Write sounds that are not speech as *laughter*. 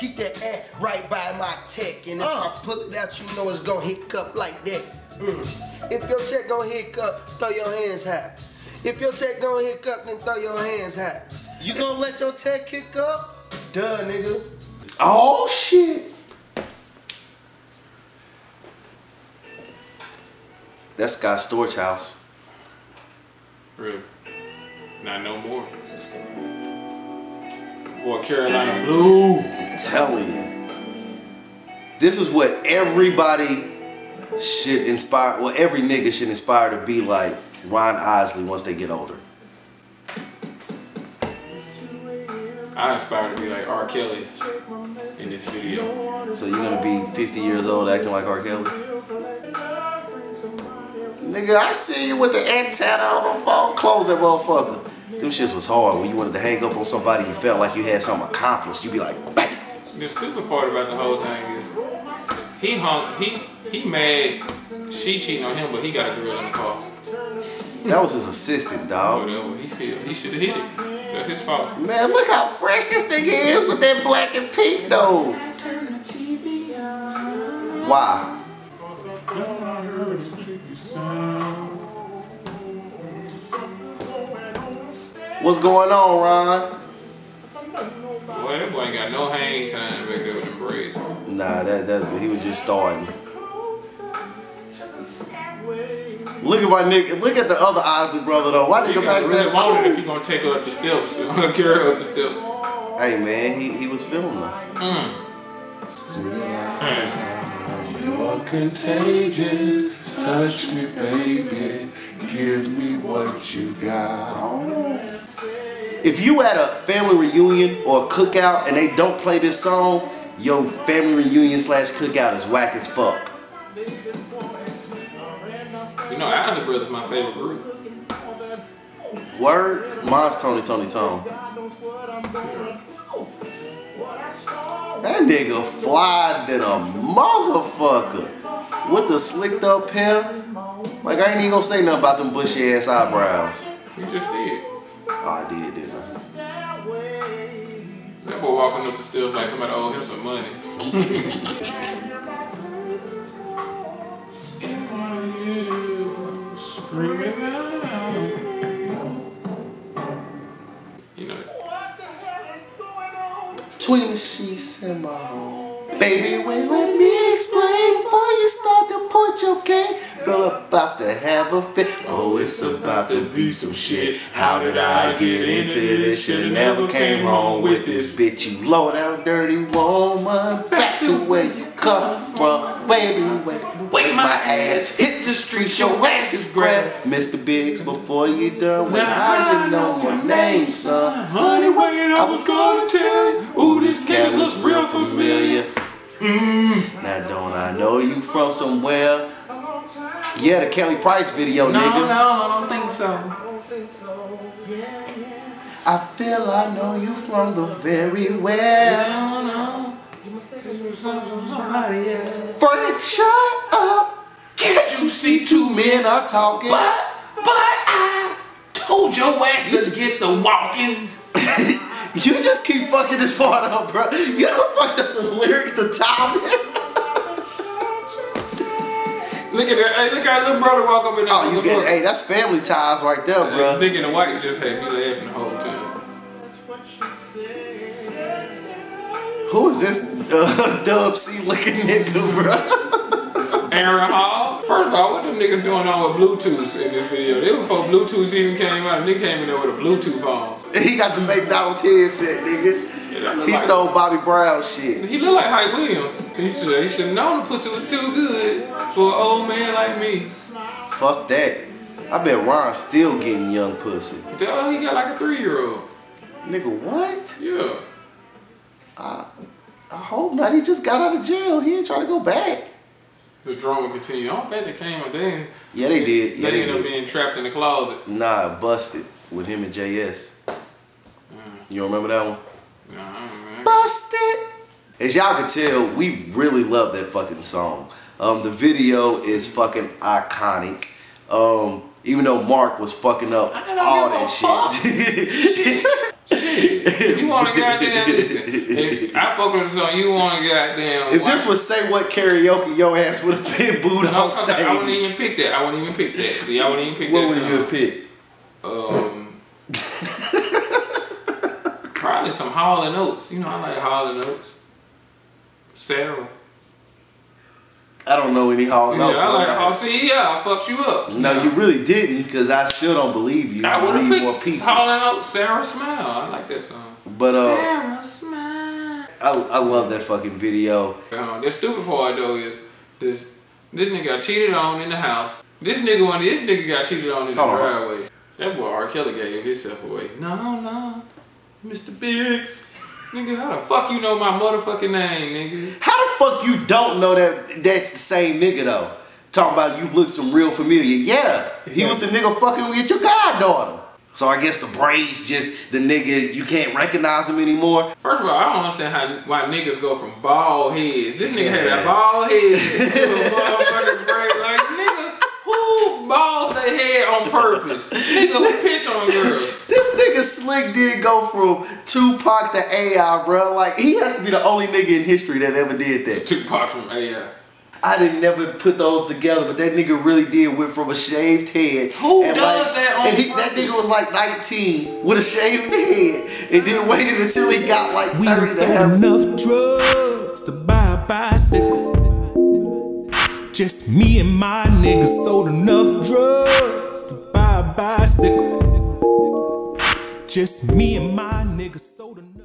Keep that ass right by my tech. And if Uh. I pull it out, you know it's gonna hiccup like that. Mm. If your tech gonna hiccup, throw your hands high. If your tech gonna hiccup, then throw your hands high. You gonna let your tech kick up? Duh, nigga. Oh shit. That's Scott's storage house. Really? Not no more. Boy, Carolina Blue. I'm telling you. This is what everybody should inspire, well, every nigga should inspire to be like Ron Isley once they get older. I aspire to be like R. Kelly in this video. So you're gonna be 50 years old acting like R. Kelly? Nigga, I see you with the antenna on the phone. Close that motherfucker. Them shits was hard when you wanted to hang up on somebody you felt like you had something accomplished. You'd be like, bang. The stupid part about the whole thing is he hung he he mad she cheating on him, but he got a girl in the car. That was his assistant, dog. Whatever. He should he should have hit it. That's his fault. Man, look how fresh this thing is with that black and pink though. Why? What's going on, Ron? Boy, that boy ain't got no hang time back there with them braids. Nah, that that he was just starting. Look at my nigga. Look at the other Ozzy brother though. Why did You nigga got back really there? wanted if Cool. you gonna take her up the steps, *laughs* carry her up the steps. Hey man, he, he was feeling her. Mm. You're contagious. Touch me, baby. Give me what you got. If you at a family reunion or a cookout and they don't play this song, your family reunion slash cookout is whack as fuck. You know, Isley Brothers my favorite group. Word? Mine's Tony Toni Toné. That nigga fly than a motherfucker. With the slicked up hair. Like I ain't even gonna say nothing about them bushy ass eyebrows. You just did. Oh, I did, didn't I? That boy walking up the steps like somebody owed him some money. You know, Between the sheets and my home. Baby, wait, let me explain before you start to put your game. Feel about to have a fit. Oh, it's about to be some shit. How did I get into this? Should've never came home with this bitch. You low down, dirty woman. Back to where you come from. Baby, wait, wait my ass. Hit the streets, your ass is grass. Mr. Biggs, before you done with I didn't know your name, son. Honey, what I was gonna tell you. Ooh, this cat looks real familiar. Mm. Now don't I know you from somewhere? Yeah, the Kelly Price video, no, nigga. no, no, I don't think so. I feel I know you from the very well. No, no. Somebody else. Frank, shut up. Can't you see two men are talking? But, but I told your ass to get the walking. *laughs* *laughs* You just keep fucking this part up, bro. You done fucked up the lyrics to Tommy. *laughs* Look at that. Hey, look at little brother walk up in there. oh, you get, hey, that's family ties right there, Hey, bro. Nigga in the white just had me laughing the whole time. Who is this uh, *laughs* Dub C looking nigga, bro? Aaron Hall. First of all, what them niggas doing on with Bluetooth in this video? They were before Bluetooth even came out. Nigga came in there with a Bluetooth on. *laughs* he got the McDonald's headset, nigga. Yeah, He like- stole Bobby Brown shit. He look like Hype Williams. He should he should have known the pussy was too good for an old man like me. Fuck that. I bet Ron still getting young pussy. Duh, he got like a three year old. Nigga, what? Yeah. I hope not. He just got out of jail. He ain't trying to go back. The drama continued. I don't think they came up there. Yeah, they did. Yeah, they they ended up being trapped in the closet. Nah, busted with him and JS. You don't remember that one? Nah, man. Busted. As y'all can tell, we really love that fucking song. Um, the video is fucking iconic. Um, even though Mark was fucking up I don't all give *laughs* a that shit. Shit. He want to goddamn listen. If I fuck with a song, you want to goddamn. If this was say what karaoke, your ass would have been booed no, on stage. I wouldn't even pick that. I wouldn't even pick that. See, I wouldn't even pick what that. would song. you have picked? Um, *laughs* probably some Hall and Oates. You know, I like Hall and Oates. Sarah. I don't know any Hall Yeah, and Oates. I like Hall. See, yeah, I fucked you up. No, you really didn't, because I still don't believe you. I I would have believe more people. Hall and Oates. Sara Smile. I like that song. But uh, Sara Smile. I, I love that fucking video. Uh, the stupid part though is this this nigga got cheated on in the house. This nigga one this nigga got cheated on in the Hold on. driveway. That boy R. Kelly gave himself away. No, no, Mr. Biggs. Nigga, how the fuck you know my motherfucking name, nigga? How the fuck you don't know that that's the same nigga though? Talking about you look some real familiar. Yeah, he was the nigga fucking with your goddaughter. So I guess the braids just the nigga you can't recognize him anymore. First of all, I don't understand how why niggas go from bald heads. This nigga had a bald head to a *laughs* motherfucking braid. Like, nigga, who balls their head on purpose? Nigga, who piss on girls? This nigga Slick did go from Tupac to AI, bro. Like he has to be the only nigga in history that ever did that. Tupac from AI. I didn't never put those together, but that nigga really did went from a shaved head. Who and does that on And he, that nigga was like 19 with a shaved head, and then waited until he got like We 30 done to have. enough drugs to buy a bicycle. Just me and my niggas sold enough drugs to buy a bicycle. Just me and my enough.